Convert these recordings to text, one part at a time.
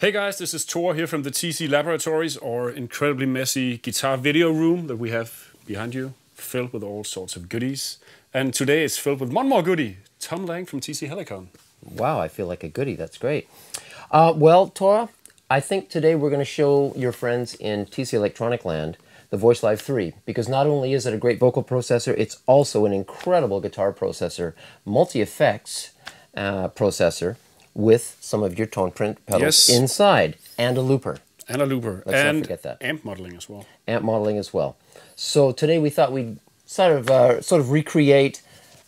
Hey guys, this is Tor here from the TC Laboratories, or incredibly messy guitar video room that we have behind you, filled with all sorts of goodies. And today it's filled with one more goodie, Tom Lang from TC Helicon. Wow, I feel like a goodie. That's great. Uh, well, Tore, I think today we're going to show your friends in TC Electronic Land the Voice Live 3 because not only is it a great vocal processor, it's also an incredible guitar processor, multi effects uh, processor with some of your tone print pedals Yes. inside and a looper. And a looper. Let's not and forget that. amp modeling as well. amp modeling as well. So today we thought we'd sort of uh, sort of recreate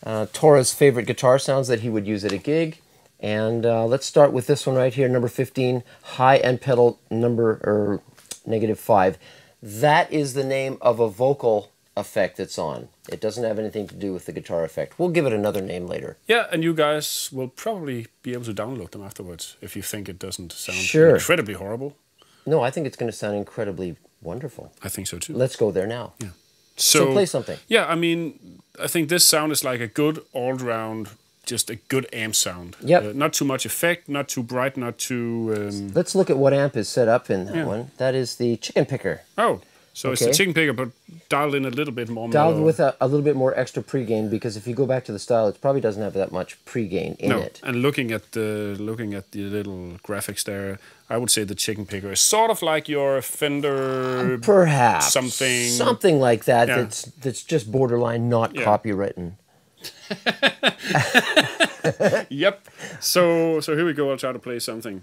uh, Tore's favorite guitar sounds that he would use at a gig. And uh, let's start with this one right here, number 15, high end pedal number or negative five. That is the name of a vocal effect that's on. It doesn't have anything to do with the guitar effect. We'll give it another name later. Yeah, and you guys will probably be able to download them afterwards if you think it doesn't sound Sure. incredibly horrible. No, I think it's going to sound incredibly wonderful. I think so too. Let's go there now. Yeah. So play something. Yeah, I mean, I think this sound is like a good all-round, just a good amp sound. Yep. Uh, not too much effect, not too bright, not too. Um, Let's look at what amp is set up in that Yeah. one. That is the chicken picker. oh, so it's the chicken picker, but dialed in a little bit more. dialed mellow. with a, a little bit more extra pregain because if you go back to the style, it probably doesn't have that much pregain in no, it. and looking at the looking at the little graphics there, I would say the chicken picker is sort of like your Fender. Perhaps something- something like that. Yeah. That's that's just borderline not Yeah. copywritten. Yep. So so here we go. I'll try to play something.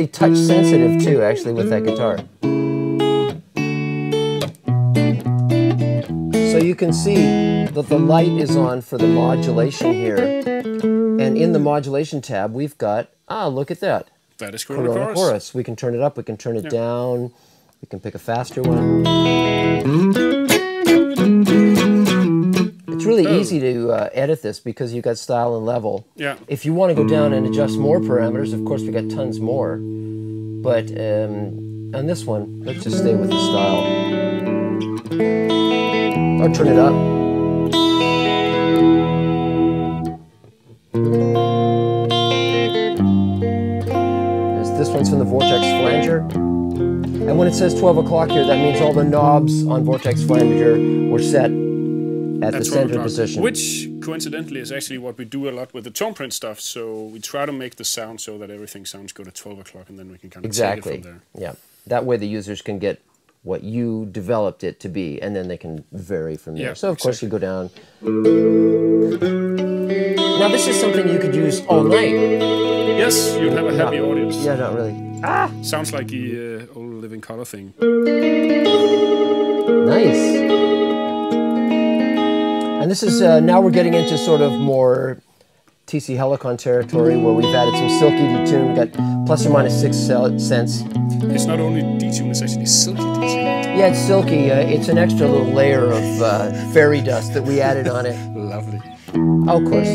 Nicely touch sensitive too. Actually, with that guitar. So you can see that the light is on for the modulation here, and in the modulation tab, we've got ah, look at that. That is Corona, Corona chorus. chorus. We can turn it up, we can turn it down, we can pick a faster one. It's really Oh. easy to uh, edit this because you got style and level. Yeah. If you want to go down and adjust more parameters, of course we got tons more. But um, on this one, let's just stay with the style. Or turn it up. This one's from the Vortex Flanger. And when it says 12 o'clock here, that means all the knobs on Vortex Flanger were set at the That's center Corona position. Which coincidentally is actually what we do a lot with the tone print stuff. So we try to make the sound so that everything sounds good at 12 o'clock, and then we can kind of exactly. take it from there. Yeah. That way the users can get what you developed it to be, and then they can vary from there. Yeah, so of course you go down. Now this is something you could use all night. Yes, you'd have a happy audience. Yeah, not really. Ah! Sounds like the uh, old Living Colour thing. Nice. And this is uh, now we're getting into sort of more TC Helicon territory where we've added some silky detune. We got plus or minus six cents. It's not only detune, it's actually silky detune. Yeah, it's silky. Uh, it's an extra little layer of uh, fairy dust that we added on it. Lovely. Oh, of course.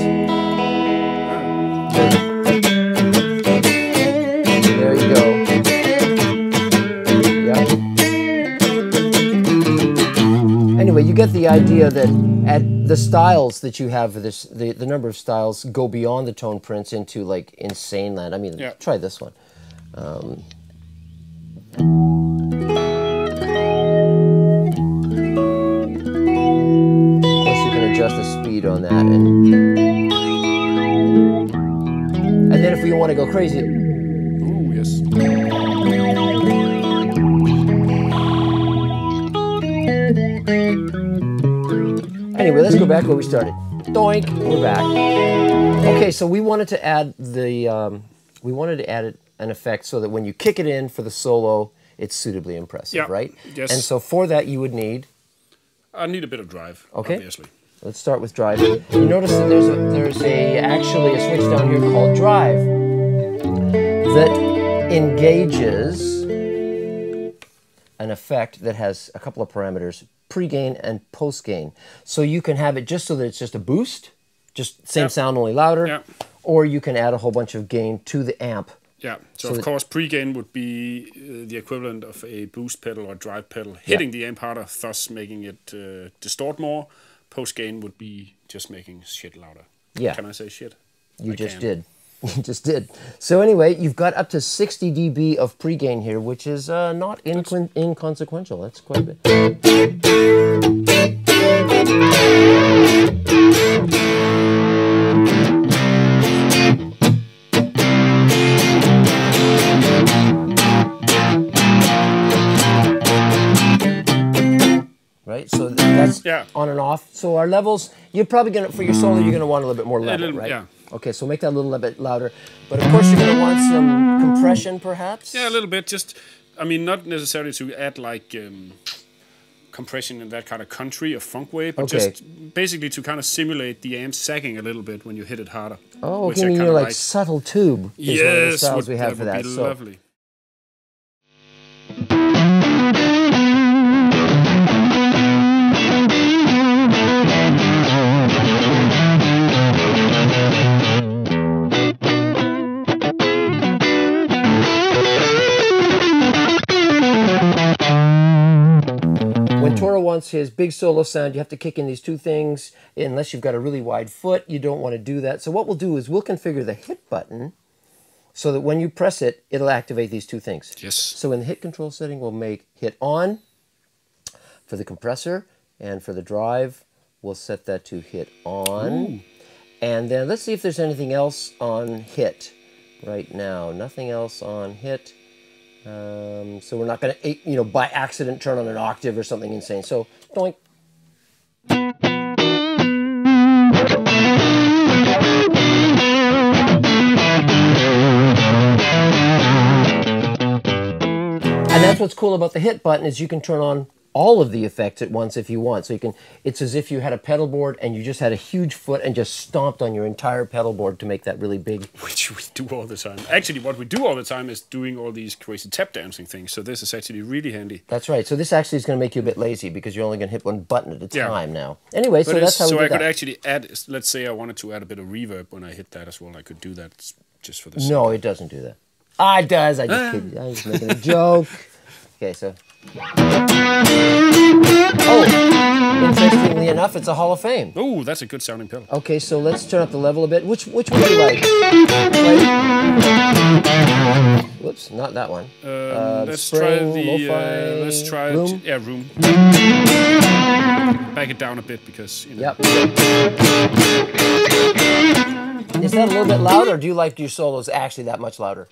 There you go. Yeah. Anyway, you get the idea that at the styles that you have for this, the, the number of styles go beyond the tone prints into like insane land. I mean, Yeah. try this one. Um, course, you can adjust the speed on that, and and then if we want to go crazy, Ooh, yes. Anyway, let's go back where we started. Doink, we're back. Okay, so we wanted to add the um, we wanted to add an effect so that when you kick it in for the solo, it's suitably impressive, Yeah, right? yes. And so for that, you would need. I need a bit of drive, Okay. obviously. Let's start with drive. You notice that there's a, there's a actually a switch down here called drive that engages an effect that has a couple of parameters, pre-gain and post-gain. So you can have it just so that it's just a boost, just same Yep. sound only louder, Yep. or you can add a whole bunch of gain to the amp Yeah. So, So of course, pre-gain would be uh, the equivalent of a boost pedal or drive pedal hitting the amp harder, thus making it uh, distort more. Post-gain would be just making shit louder. Yeah. Can I say shit? You I just can. did. You just did. So anyway, you've got up to 60 dB of pre-gain here, which is uh, not inco- inconsequential. That's quite a bit. Right, so that's Yeah. on and off. So our levels, you're probably gonna for your solo, you're gonna want a little bit more level, right? yeah. Okay, so make that a little bit louder. But of course, you're gonna want some compression, perhaps. Yeah, a little bit. Just, I mean, not necessarily to add like um, compression in that kind of country or funk way, but Okay. just basically to kind of simulate the amp sagging a little bit when you hit it harder. Oh, which okay, you kinda like subtle tube is one of the Yes, styles we have for that. So lovely. Tore wants his big solo sound, you have to kick in these two things. Unless you've got a really wide foot, you don't want to do that. So what we'll do is we'll configure the hit button so that when you press it, it'll activate these two things. Yes. So in the hit control setting, we'll make hit on for the compressor, and for the drive, we'll set that to hit on. Ooh. And then let's see if there's anything else on hit right now. Nothing else on hit. Um, so we're not going to, you know, by accident turn on an octave or something insane. So doink. And that's what's cool about the hit button is you can turn on all of the effects at once if you want. So you can it's as if you had a pedal board and you just had a huge foot and just stomped on your entire pedal board to make that really big. Which we do all the time. Actually, what we do all the time is doing all these crazy tap dancing things. So this is actually really handy. That's right. So this actually is going to make you a bit lazy because you're only going to hit one button at a Yeah. time now. Anyway, so that's how so we I could that. actually add. Let's say I wanted to add a bit of reverb when I hit that as well. I could do that just for this. No, it doesn't do that. Ah, it does. I just kidding. I was making a joke. Okay, so. Oh, interestingly enough, it's a Hall of Fame. Oh, that's a good sounding pedal. Okay, so let's turn up the level a bit. Which which would you like? Play? Whoops, not that one. Um, let's spring, try the. Uh, let's try it- room? Yeah, room. Back it down a bit because you know. Yep. Is that a little bit loud, or do you like your solos actually that much louder?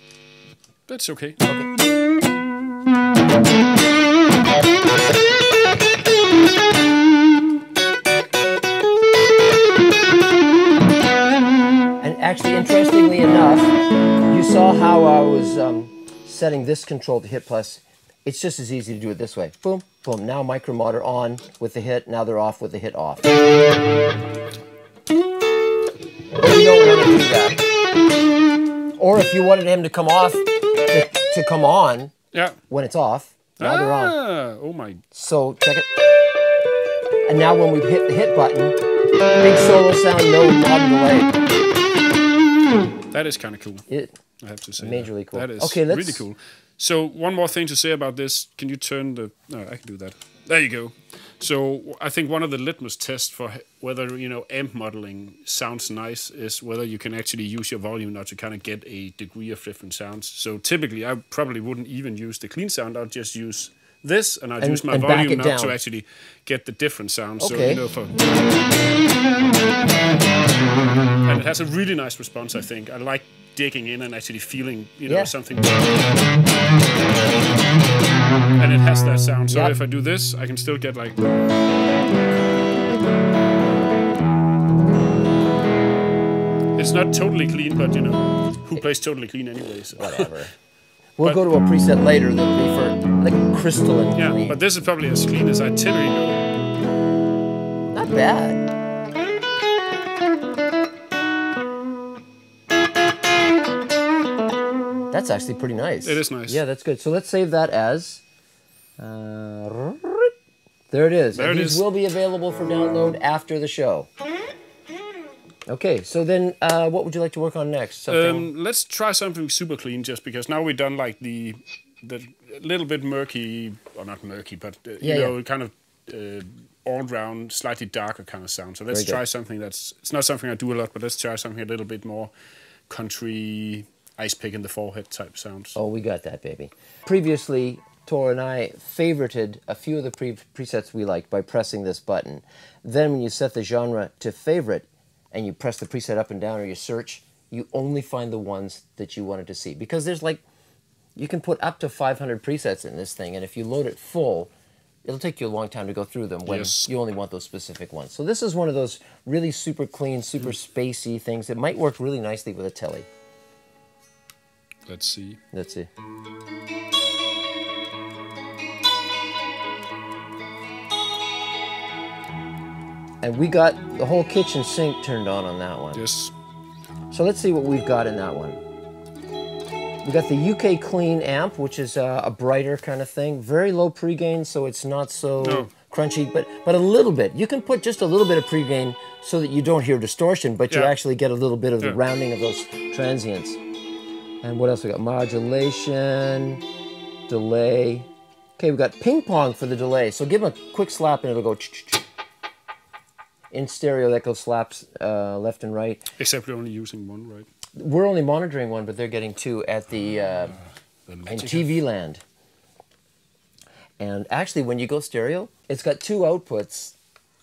That's okay. And enough, you saw how I was um, setting this control to hit plus. It's just as easy to do it this way. Boom, boom. Now micromotor on with the hit. Now they're off with the hit off. You don't want to do that. Or if you wanted him to come off to, to come on Yeah. when it's off, now they're on. Ah, oh my. So check it. And now when we hit the hit button, big solo sound, no modern delay. That is kind of cool. It, I have to say. Majorly that. cool. That is Okay, let's- really cool. So one more thing to say about this. Can you turn the? No, I can do that. There you go. So I think one of the litmus tests for whether you know amp modeling sounds nice is whether you can actually use your volume now to kind of get a degree of different sounds. So typically, I probably wouldn't even use the clean sound. I'd just use this, and I'd And- use my volume now to actually get the different sounds. So Okay. you know for. And it has a really nice response. I think I like digging in and actually feeling you know Yeah. something. And it has that sound. So Yep. if I do this, I can still get like. It's not totally clean, but you know, who plays totally clean anyway? So. whatever. We'll go to a preset later that'll be for like crystalline Yeah, clean. but this is probably as clean as I typically go. Not bad. That's actually pretty nice. It is nice. Yeah, that's good. So let's save that as. Uh, there it is. There and it these is. will be available for download after the show. Okay, so then uh, what would you like to work on next? Um, let's try something super clean, just because now we've done like the the little bit murky, or not murky, but uh, Yeah, you know, yeah. kind of uh, all round, slightly darker kind of sound. So let's Very good. try something that's it's not something I do a lot, but let's try something a little bit more country, ice pick in the forehead type sounds. Oh, we got that, baby. Previously, Tor and I favorited a few of the pre- presets we liked by pressing this button. Then, when you set the genre to favorite and you press the preset up and down or you search, you only find the ones that you wanted to see. Because there's like, you can put up to 500 presets in this thing, and if you load it full, it'll take you a long time to go through them when Yes. you only want those specific ones. So, this is one of those really super clean, super mm. spacey things that might work really nicely with a telly. Let's see. Let's see. And we got the whole kitchen sink turned on on that one. Yes. So let's see what we've got in that one. We got the UK Clean amp, which is uh, a brighter kind of thing. Very low pre-gain, so it's not so No. crunchy, but but a little bit. You can put just a little bit of pre-gain so that you don't hear distortion, but you actually get a little bit of the rounding of those transients. And what else we got? Modulation, delay. Okay, we got ping pong for the delay. So give them a quick slap and it'll go. ch-ch-ch. In stereo, that goes slaps uh, left and right. Except we're only using one, right? We're only monitoring one, but they're getting two at the uh, The in TV land. And actually, when you go stereo, it's got two outputs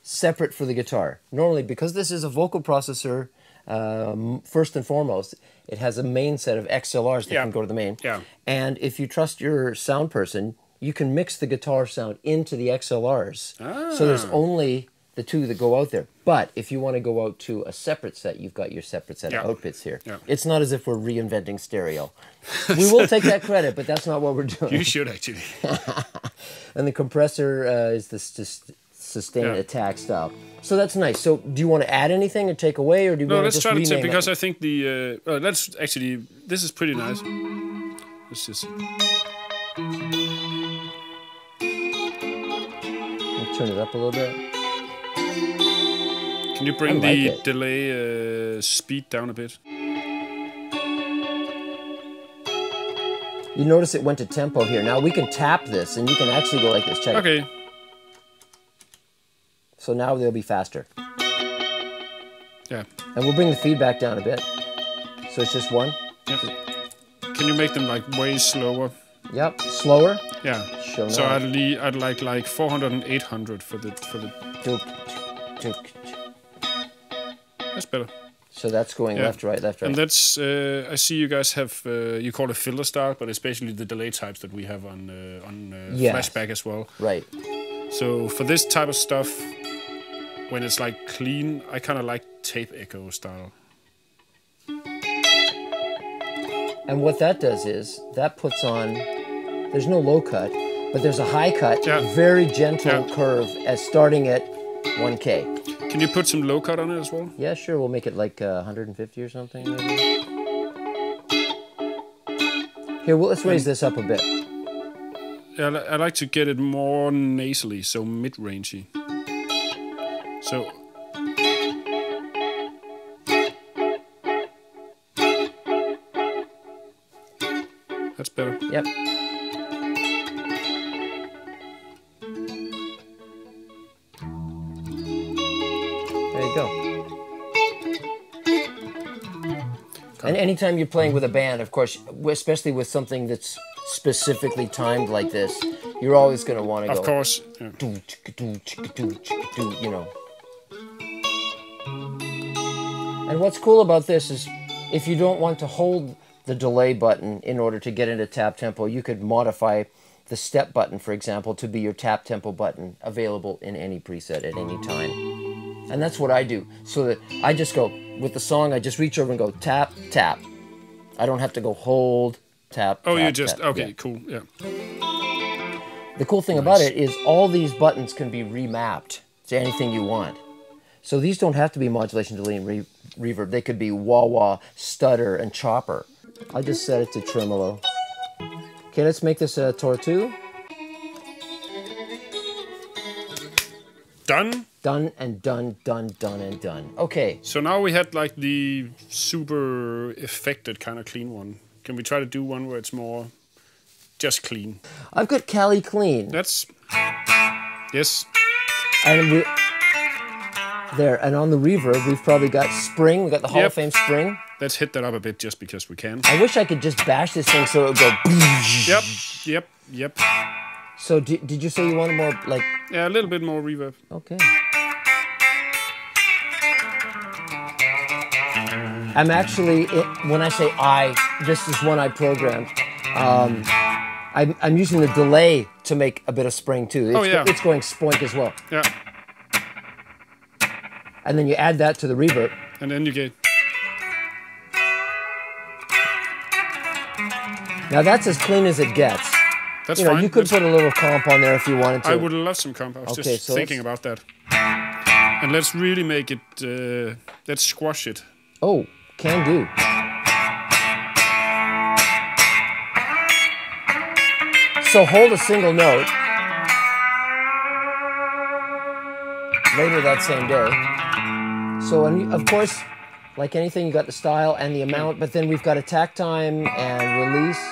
separate for the guitar. Normally, because this is a vocal processor, um, first and foremost, it has a main set of XLRs that Yeah. can go to the main. Yeah. And if you trust your sound person, you can mix the guitar sound into the XLRs. Ah. So there's Ah. only the two that go out there. But if you want to go out to a separate set, you've got your separate set Yeah. of outputs here. Yeah. It's not as if we're reinventing stereo. we will take that credit, but that's not what we're doing. You should actually. And the compressor uh, is the sus- sustained Yeah. attack style. So that's nice. So do you want to add anything or take away, or do you No, want to just try to rename because it? I think the uh, uh, let's actually this is pretty nice. Let's just turn it up a little bit. Can you bring like the it. delay uh, speed down a bit? You notice it went to tempo here. Now we can tap this, and you can actually go like this. Check. it. Okay. So now they'll be faster, Yeah. and we'll bring the feedback down a bit. So it's just one. yeah. Can you make them like way slower? Yep. Slower. Yeah. So. I'd, I'd like like 400 and 800 for the for the. Doop, doop. That's better. So that's going Yeah. left, right, left, right. And that's uh, I see you guys have uh, you call it filter style, but it's basically the delay types that we have on uh, on uh, Yes. flashback as well. right. So for this type of stuff, when it's like clean, I kind of like tape echo style. And what that does is that puts on. There's no low cut, but there's a high cut, Yeah. very gentle Yeah. curve as starting at 1K. Can you put some low cut on it as well? Yeah, sure. We'll make it like uh, 150 or something. Maybe. Here, well, let's raise this up a bit. Yeah, I, I like to get it more nasally, so mid-rangey. So that's better. Yep. Anytime you're playing with a mm-hmm. band, of course, especially with something that's specifically timed like this, you're always going to want to go. Of course. Yeah. you know. And what's cool about this is if you don't want to hold the delay button in order to get into tap tempo, you could modify the step button, for example, to be your tap tempo button available in any preset at any time. And that's what I do. So that I just go with the song, I just reach over and go tap, tap. I don't have to go hold, tap. Oh, you tap, just tap. okay, Yeah. cool. Yeah. The cool thing about it is all these buttons can be remapped to anything you want. So these don't have to be modulation, delay, and re- reverb. They could be wah wah, stutter, and chopper. I just set it to tremolo. Okay, let's make this a Tor 2. Done. Done and done, done, done and done. Okay. So now we had like the super affected kind of clean one. Can we try to do one where it's more just clean? I've got Cali Clean. That's yes. And we, there, and on the reverb, we've probably got Spring. We got the Hall Yep. of Fame Spring. Let's hit that up a bit just because we can. I wish I could just bash this thing so it would go. Yep, yep, yep. So did, did you say you wanted more like? Yeah, a little bit more reverb. Okay. I'm actually it, when I say I, this is one I programmed. Um, I'm, I'm using the delay to make a bit of spring too. It's, Oh, yeah. it's going spoink as well, Yeah, and then you add that to the reverb. and then you get Now that's as clean as it gets. that's You know, fine. you could That's- put a little comp on there if you wanted to. I would love some comp. I was Okay, just so thinking about that. And let's really make it. Uh, let's squash it. Oh, can do. So hold a single note later that same day. So, and of course, like anything, you got the style and the amount, but then we've got attack time and release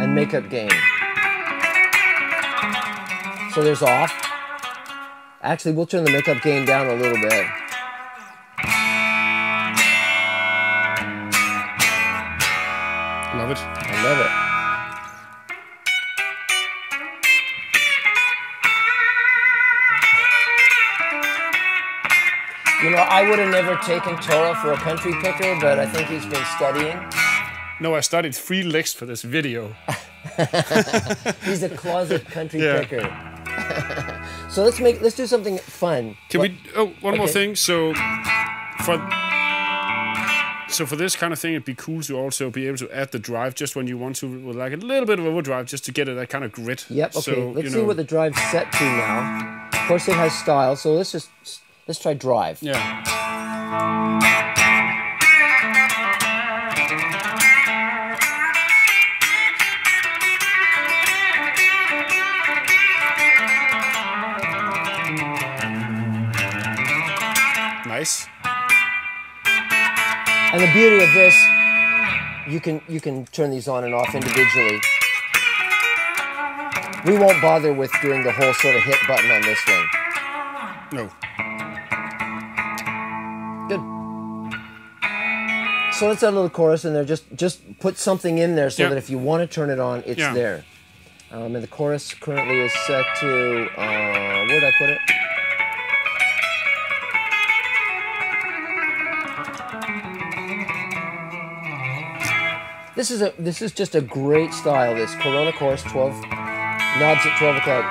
and makeup gain. So there's off. Actually, we'll turn the makeup gain down a little bit. Love it. I love it. You know, I would have never taken Tore for a country picker, but I think he's been studying. No, I studied three licks for this video. He's a closet country Yeah. picker. so let's make let's do something fun. Can we? Oh, one more thing. So, for so for this kind of thing, it'd be cool to also be able to add the drive just when you want to, with like a little bit of overdrive, just to get it that kind of grit. Yep. Okay. So, let's see know, what the drive's set to now. Of course, it has style. So let's just let's try drive. Yeah. Nice. And the beauty of this, you can you can turn these on and off individually. We won't bother with doing the whole sort of hit button on this one. No. Good. So let's add a little chorus in there. Just just put something in there so Yeah. that if you want to turn it on, it's Yeah. there. Um, and the chorus currently is set to uh, where did I put it? This is a this is just a great style. This Corona chorus, twelve knobs at twelve o'clock.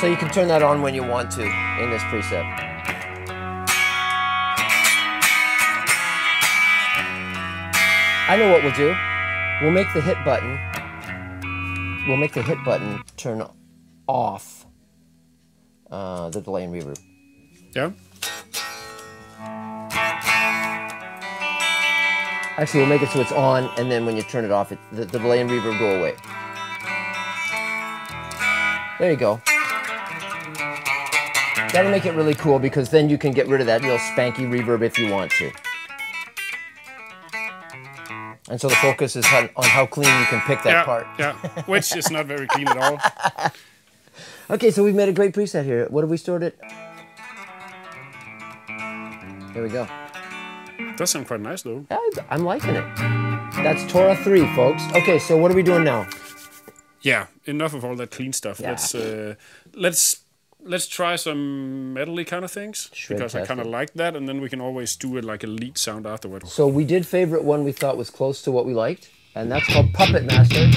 So you can turn that on when you want to in this preset. I know what we'll do. We'll make the hit button. We'll make the hit button turn off uh, the delay and reverb. Yeah. Actually, we'll make it so it's on, and then when you turn it off, it, the, the delay and reverb go away. There you go. That'll make it really cool because then you can get rid of that real spanky reverb if you want to. And so the focus is on, on how clean you can pick that yeah. part. Yeah. Which is not very clean at all. Okay, so we've made a great preset here. What have we stored it? There we go. Does sound quite nice though. I'm liking it. That's Tore 3, folks. Okay, so what are we doing now? Yeah. Enough of all that clean stuff. Yeah. Let's uh, let's let's try some metally kind of things Shred because I kind of like that, and then we can always do it like a lead sound afterwards. So we did favorite one we thought was close to what we liked, and that's called Puppet Master.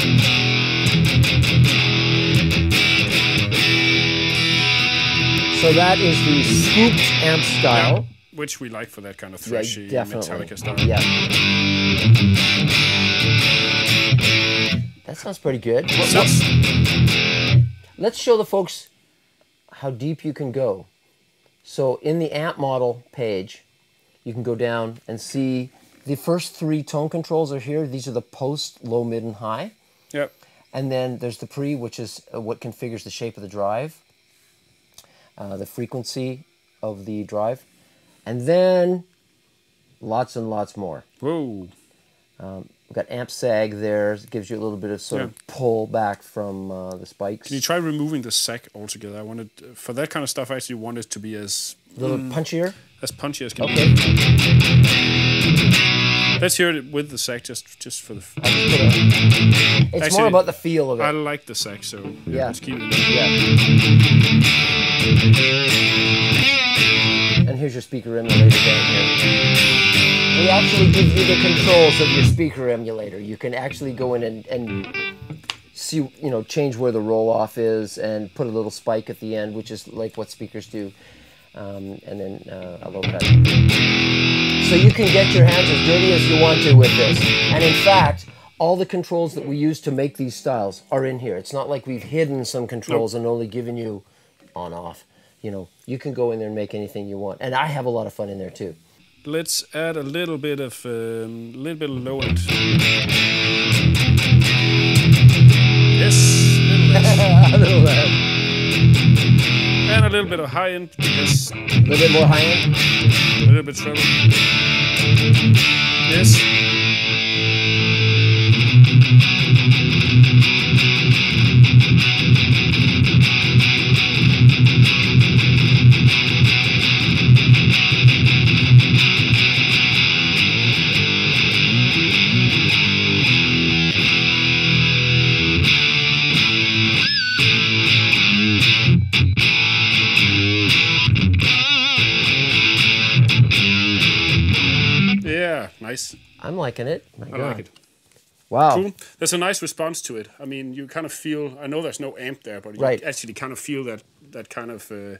So that is the scooped amp style. Which we like for that kind of thrashy definitely. Metallica style. Yeah. That sounds pretty good. What- So what- let's show the folks how deep you can go. So in the amp model page, you can go down and see the first three tone controls are here. These are the post, low, mid, and high. yeah. And then there's the pre, which is uh, what configures the shape of the drive, uh, the frequency of the drive, and then lots and lots more. Whoa. We've got amp sag there, it gives you a little bit of sort Yeah. of pull back from uh, the spikes. Can you try removing the sack altogether? I wanted for that kind of stuff. I actually want it to be as a little punchier. as punchy as can Okay. be. Let's hear it with the sack, just just for the. f- I'll just put a- it's Actually, more about the feel of it. I like the sack, so yeah, Yeah. let's keep it. yeah. Here's your speaker emulator down here. We actually give you the controls of your speaker emulator. You can actually go in and, and see, you know, change where the roll off is and put a little spike at the end, which is like what speakers do. Um, and then uh, a low cut. So you can get your hands as dirty as you want to with this. And in fact, all the controls that we use to make these styles are in here. It's not like we've hidden some controls and only given you on off. You know, you can go in there and make anything you want. And I have a lot of fun in there too. Let's add a little bit of um, little bit of low end. Yes, little less. a little, uh, and a little bit of high end. Yes, little bit more high end. a little bit treble. Yes. Nice. I'm liking it. My I God. like it. Wow. Cool. There's a nice response to it. I mean, you kind of feel. I know there's no amp there, but you Right. actually kind of feel that that kind of uh,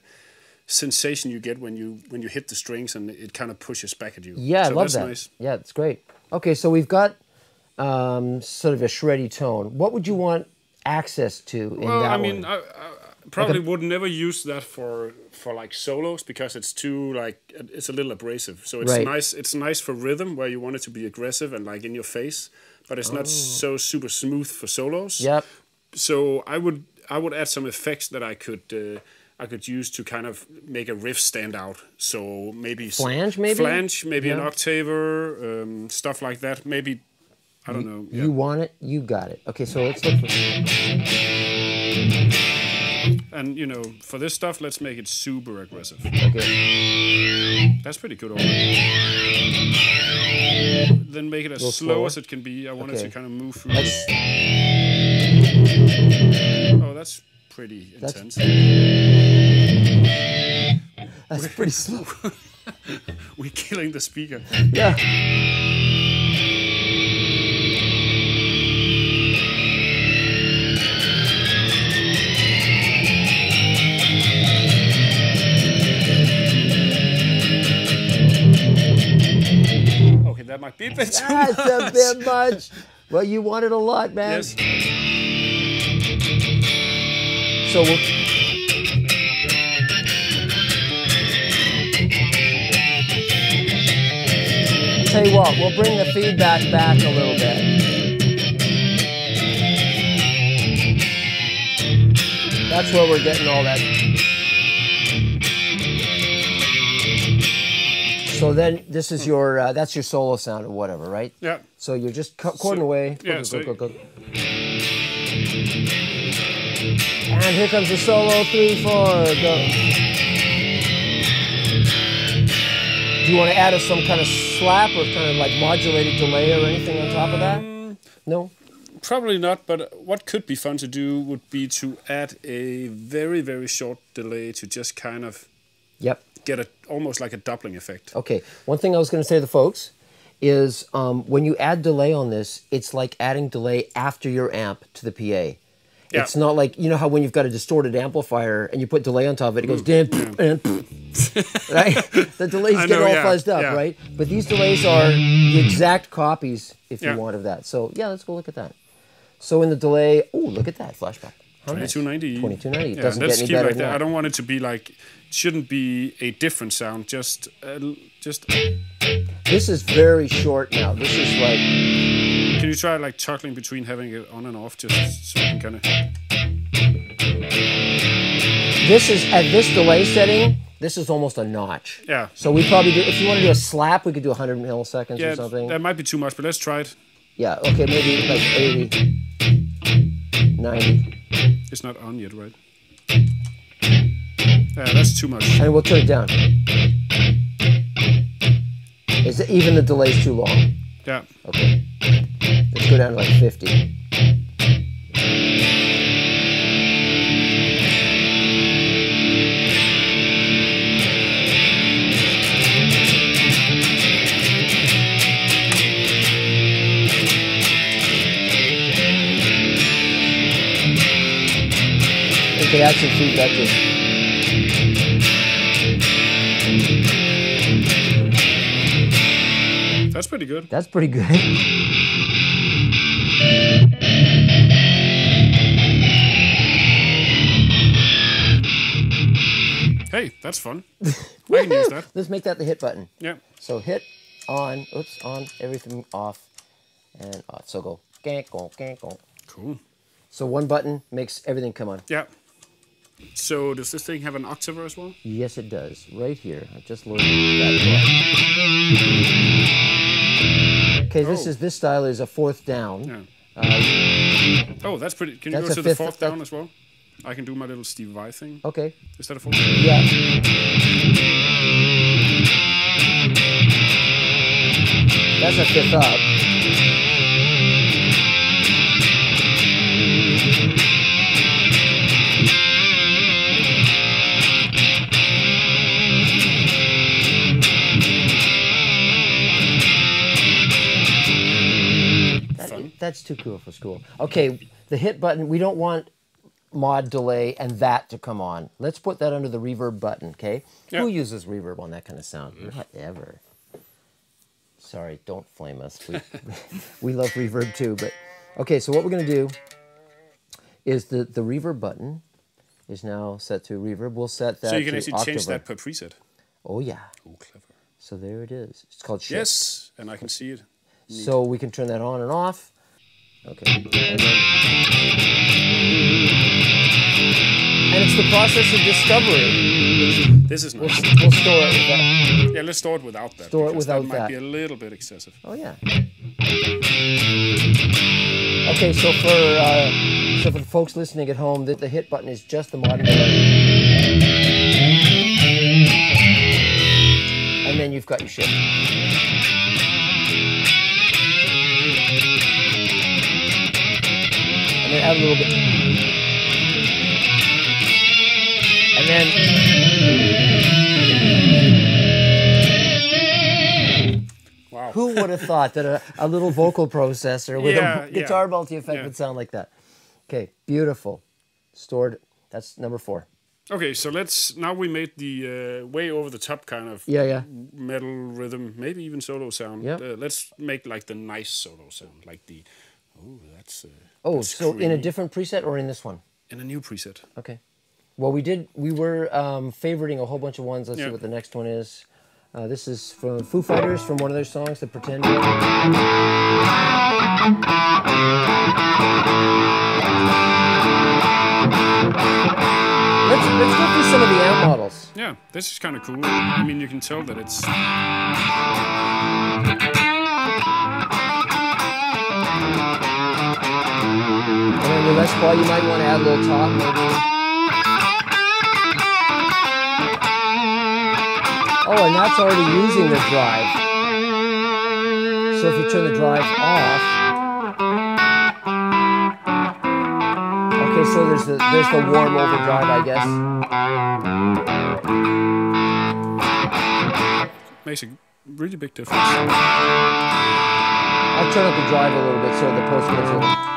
sensation you get when you when you hit the strings and it kind of pushes back at you. Yeah, so I love that's that. Nice. Yeah, it's great. Okay, so we've got um, sort of a shreddy tone. What would you want access to in Well, that I mean, one? I probably would never use that for for like solos because it's too like it's a little abrasive. So it's Right. nice. It's nice for rhythm where you want it to be aggressive and like in your face, but it's not so super smooth for solos. Yep. So I would I would add some effects that I could. Uh, I could use to kind of make a riff stand out. So maybe Flange, maybe? flange, maybe an Yeah. octaver, um, stuff like that. Maybe I don't know. Yeah. You want it, you got it. Okay, so let's look for. And you know, for this stuff, let's make it super aggressive. Okay. That's pretty good already. Then make it as slow as it can be. I want it to kind of move through. Let's, Oh, that's pretty That's- intense. that's pretty slow. We're killing the speaker. Yeah. That might be a bit too That's a bit much. Well, you wanted a lot, man. Yes. So we'll. Tell you what, we'll bring the feedback back a little bit. That's where we're getting all that. So then, this is your uh, that's your solo sound or whatever, right? Yeah. So you're just cu- cording away. yeah, Go, so- go, go, go. And here comes the solo three, four, go. Do you want to add a, some kind of slap or kind of like modulated delay or anything on top of that? No? Probably not, but what could be fun to do would be to add a very, very short delay to just kind of Yep. get a almost like a doubling effect. Okay. One thing I was going to say to the folks is um, when you add delay on this, it's like adding delay after your amp to the PA. Yeah. It's not like you know how when you've got a distorted amplifier and you put delay on top of it, it goes Mm. and right. The delays get all yeah, fuzzed up, yeah. right? But these delays are the exact copies, if you want, of that. So yeah, let's go look at that. So in the delay, oh look at that flashback. How 2290. 2290. It Yeah, doesn't let's get any keep it better like that. that. I don't want it to be like. It shouldn't be a different sound. Just, uh, just. This is very short now. This is like Can you try like chuckling between having it on and off just so you can kind of. This is at this delay setting. This is almost a notch. Yeah. So we probably do. If you want to do a slap, we could do 100 milliseconds Yeah, or something. that might be too much, but let's try it. Yeah. Okay. Maybe like 80, 90, It's not on yet, right? Yeah, that's too much. and we'll turn it down. Is it even the delay's too long? Yeah. Okay. Let's go down to like 50. Add some feedback to That's pretty good. That's pretty good. Hey, that's fun. I can use that. Let's make that the hit button. Yeah. So hit on, oops, on, everything off and off. So go gank, go, gank, go. Cool. So one button makes everything come on. Yeah. So does this thing have an octave as well? Yes, it does. Right here. I just loaded that one. Okay, this Oh. is this style is a fourth down. Yeah. Uh, Oh, that's pretty. Can you go to the fourth down as well? I can do my little Steve Vai thing. okay. Is that a fourth? Yeah. That's a fifth up. That's too cool for school. Okay, the hit button, we don't want mod delay and that to come on. Let's put that under the reverb button, okay? Yeah. Who uses reverb on that kind of sound? Whatever. Sorry, don't flame us. We, we love reverb too, but okay, so what we're gonna do is the, the reverb button is now set to reverb. We'll set that So you can to actually change that per preset. Oh yeah. Oh, clever. So there it is. It's called shift. Yes, and I can see it. So we can turn that on and off. Okay. And, and it's the process of discovery. This is We'll, we'll store it with that. Yeah, let's store it without that. Store it without that. might that. be a little bit excessive. Oh yeah. Okay, so for uh, so for the folks listening at home, the, the hit button is just the modern delay. And then you've got your shift. And then add a little bit. And then Wow. Who would have thought that a, a little vocal processor with Yeah, a guitar yeah, multi effect yeah. would sound like that? Okay, beautiful. Stored. That's number four. Okay, so let's now we made the uh, way over the top kind of Yeah, yeah. metal rhythm, maybe even solo sound. Yeah. Uh, let's make like the nice solo sound, like the oh, that's uh, Oh, that's so in a different preset or in this one? in a new preset. Okay. Well, we did. We were um, favoriting a whole bunch of ones. Let's Yeah. see what the next one is. Uh, this is from Foo Fighters from one of their songs, "The Pretend." Let's let's go through some of the amp models. Yeah, this is kind of cool. I mean, you can tell that it's The Les Paul, you might want to add a little top, maybe. Oh, and that's already using the drive. So if you turn the drive off. Okay, so there's the there's the warm overdrive, I guess. makes a really big difference. I'll turn up the drive a little bit so the post gets a little.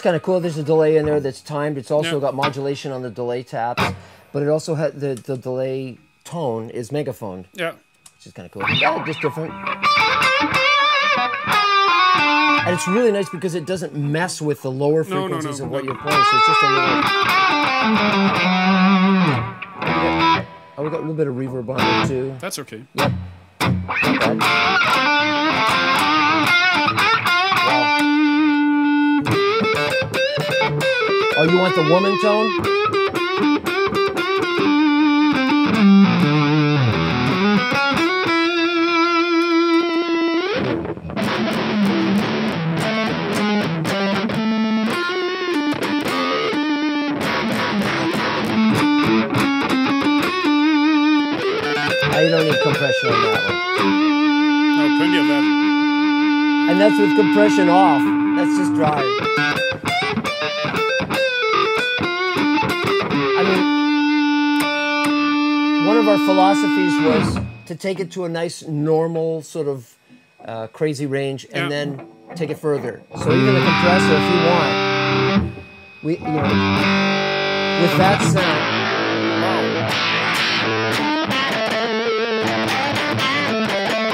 That's kind of cool. There's a delay in there that's timed. It's also Yeah. got modulation on the delay taps, but it also had the, the delay tone is megaphone, Yeah. which is kind of cool. Yeah, just different. And it's really nice because it doesn't mess with the lower No, no, no, frequencies of no. what you're playing. So it's just a little. Oh, we got a little bit of reverb on it too. That's okay. Yep. Oh, you want the woman tone? You don't need compression on that one. No, plenty of that. And that's with compression off. That's just dry. Philosophies was to take it to a nice, normal, sort of uh, crazy range and Yeah. then take it further. So even the compressor, if you want, we, you know, with that sound,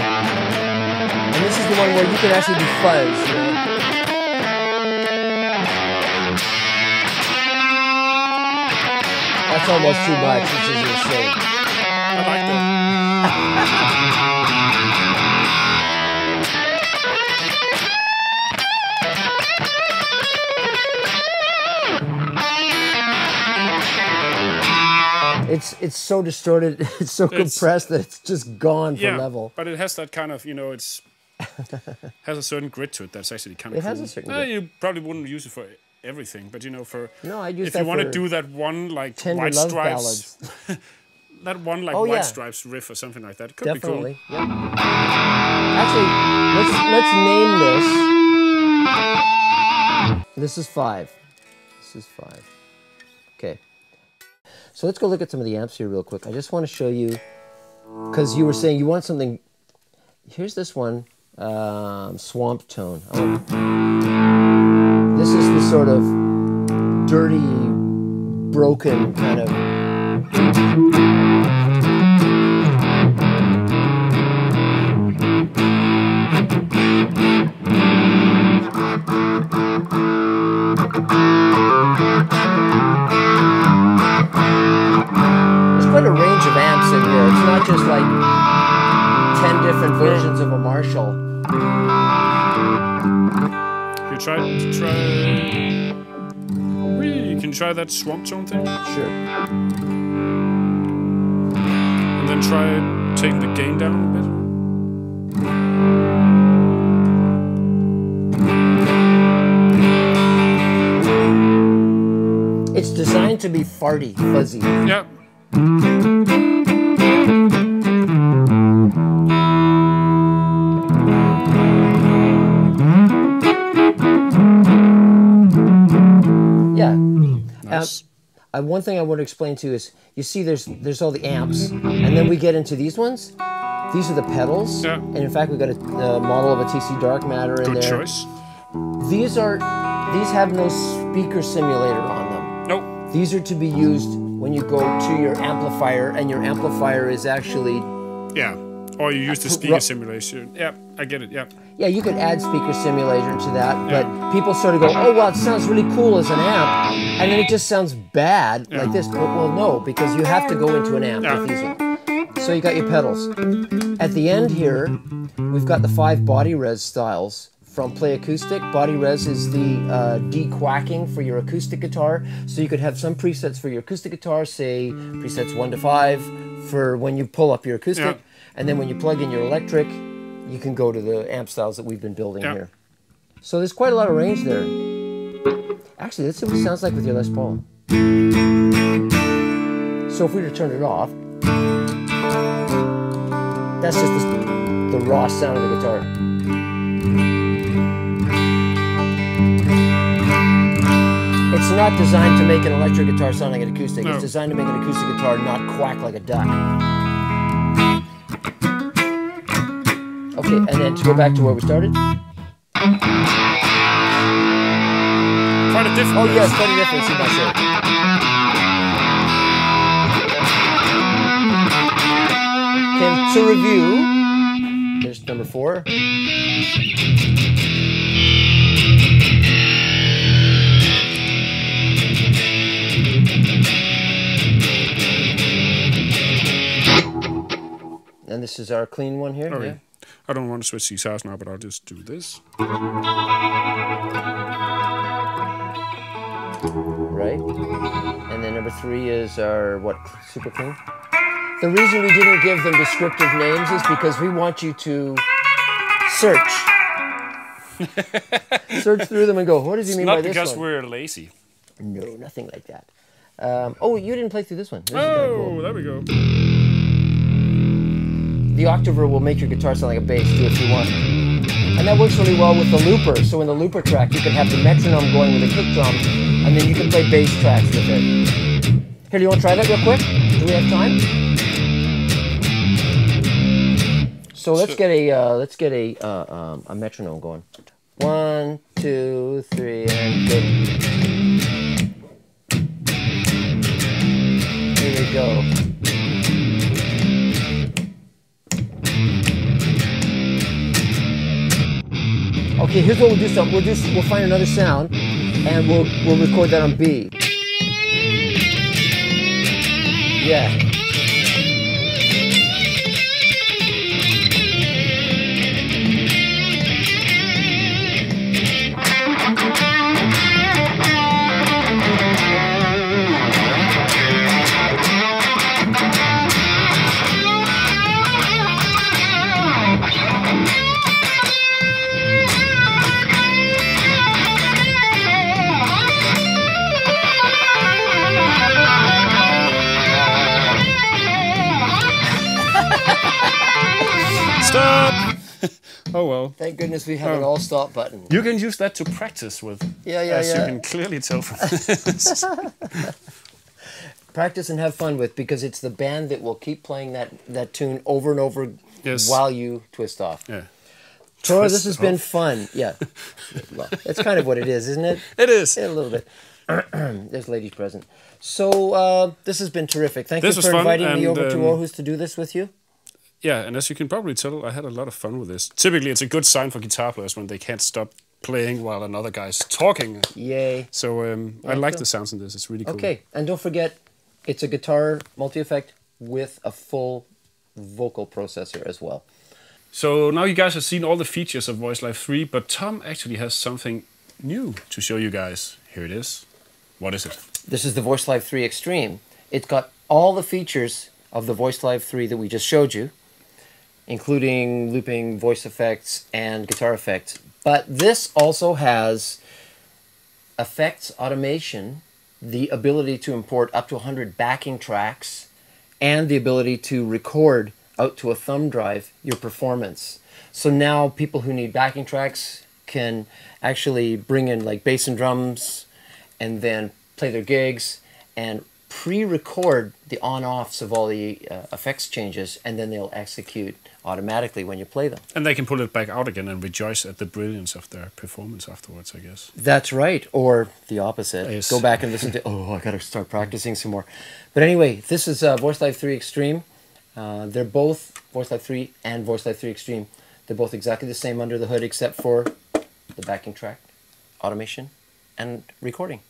and this is the one where you can actually do fuzz, you know. That's almost too much. This is insane. I. It's it's so distorted, it's so It's- compressed that it's just gone for Yeah. level. But it has that kind of, you know, it's has a certain grit to it that's actually kind of It has a certain. You probably wouldn't use it for everything, but you know, for No, I'd use if you want to do that one like white stripes. that one like Oh, white yeah. stripes riff or something like that. It could Definitely. Yeah. Actually, let's let's name this. This is five. This is five. Okay. So let's go look at some of the amps here real quick. I just want to show you because you were saying you want something. Here's this one, um, swamp tone. Want- This is the sort of dirty, broken kind of. Try to try. Whee, You can try that swamp tone thing, Sure. Try taking the gain down a bit. It's designed to be farty, fuzzy. Yeah. Uh, one thing I want to explain to you is you see there's there's all the amps, and then we get into these ones. These are the pedals, Yeah. and in fact we've got a, a model of a TC Dark Matter in Good there. choice. These are these have no speaker simulator on them. Nope. These are to be used when you go to your amplifier, and your amplifier is actually Yeah. Or you use the speaker simulation. Yeah, I get it. Yeah. yeah. You could add speaker simulator to that, but people sort of go, oh well, it sounds really cool as an amp, and then it just sounds bad like this. But, well, no, because you have to go into an amp Yeah. with these ones. So you got your pedals. At the end here, we've got the five body res styles from Play Acoustic. Body res is the uh, de-quacking for your acoustic guitar. So you could have some presets for your acoustic guitar, say presets one to five for when you pull up your acoustic, Yeah. And then when you plug in your electric, you can go to the amp styles that we've been building Yeah. here. So there's quite a lot of range there. Actually, let's see what it sounds like with your Les Paul. So if we were to turn it off, that's just the, the raw sound of the guitar. It's not designed to make an electric guitar sound like an acoustic. No. It's designed to make an acoustic guitar not quack like a duck. Okay, and then to go back to where we started. quite a different. Oh yes, quite a difference, you must say. Okay, to review, there's number four. And this is our clean one here. Okay. Yeah. I don't want to switch these guitars now, but I'll just do this. right? And then number three is our what super clean. The reason we didn't give them descriptive names is because we want you to search, search through them and go, what does he mean by this one? Not because we're lazy. No, nothing like that. Um, oh, you didn't play through this one. This is kinda cool. Oh, there we go. The Octaver will make your guitar sound like a bass too if you want. And that works really well with the looper. So in the looper track, you can have the metronome going with a kick drum, and then you can play bass tracks with it. Here, do you want to try that real quick? Do we have time? So let's get a uh, let's get a uh, um, a metronome going. One, two, three, and go. Here we go. Okay, here's what we'll do. Some we'll just we'll find another sound, and we'll we'll record that on B. Yeah. Oh well. Thank goodness we have an all stop button. You can use that to practice with. Yeah, yeah, as yeah. you can clearly tell from this. Practice and have fun with because it's the band that will keep playing that that tune over and over Yes. while you twist off. yeah. Tore, this has been fun. Yeah. well, that's kind of what it is, isn't it? It is. Yeah, a little bit. There's ladies present. So uh, this has been terrific. Thank This you for inviting me over to um, Aarhus to do this with you. Yeah, and as you can probably tell, I had a lot of fun with this. Typically, it's a good sign for guitar players when they can't stop playing while another guy's talking. Yay. So um, I like cool. the sounds in this. It's really cool. Okay, and don't forget, it's a guitar multi-effect with a full vocal processor as well. So now you guys have seen all the features of VoiceLive 3, but Tom actually has something new to show you guys. Here it is. What is it? This is the VoiceLive 3 Extreme. It's got all the features of the VoiceLive 3 that we just showed you, including looping, voice effects, and guitar effects. But this also has effects automation, the ability to import up to 100 backing tracks, and the ability to record out to a thumb drive your performance. So now people who need backing tracks can actually bring in like bass and drums and then play their gigs and pre-record the on-offs of all the uh, effects changes and then they'll execute automatically when you play them. And they can pull it back out again and rejoice at the brilliance of their performance afterwards, I guess. That's right, or the opposite. Yes. Go back and listen to. Oh, I gotta start practicing some more. But anyway, this is uh, VoiceLive 3 Extreme. Uh, they're both VoiceLive 3 and VoiceLive 3 Extreme. They're both exactly the same under the hood, except for the backing track, automation, and recording.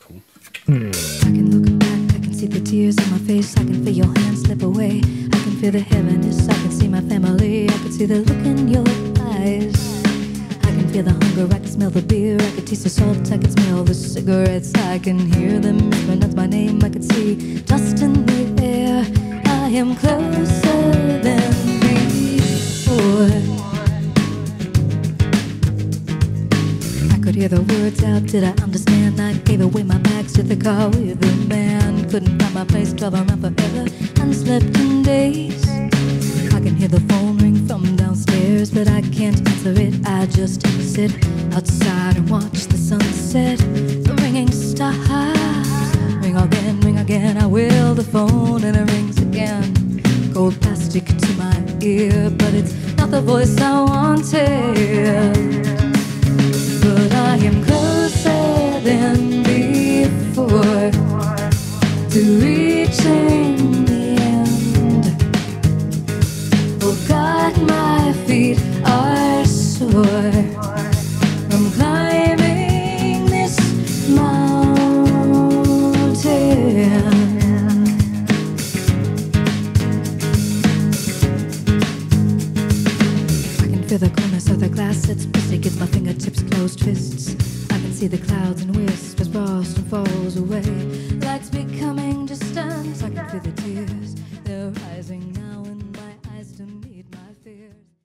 Cool. I can look back, I can see the tears on my face, I can feel your hands slip away. I can feel the heaviness, I can see my family, I can see the look in your eyes. I can feel the hunger, I can smell the beer, I can taste the salt, I can smell the cigarettes, I can hear them pronounce my name, I can see dust in the air. I am closer than before. I could hear the words out, did I understand? I gave away my bags to the car with the man. Couldn't find my place, drove around forever and slept in days. I can hear the phone ring from downstairs, but I can't answer it. I just sit outside and watch the sunset. The ringing stars ring again, ring again. I will the phone and it rings again. Gold plastic to my ear, but it's not the voice I wanted. But I am closer than to reach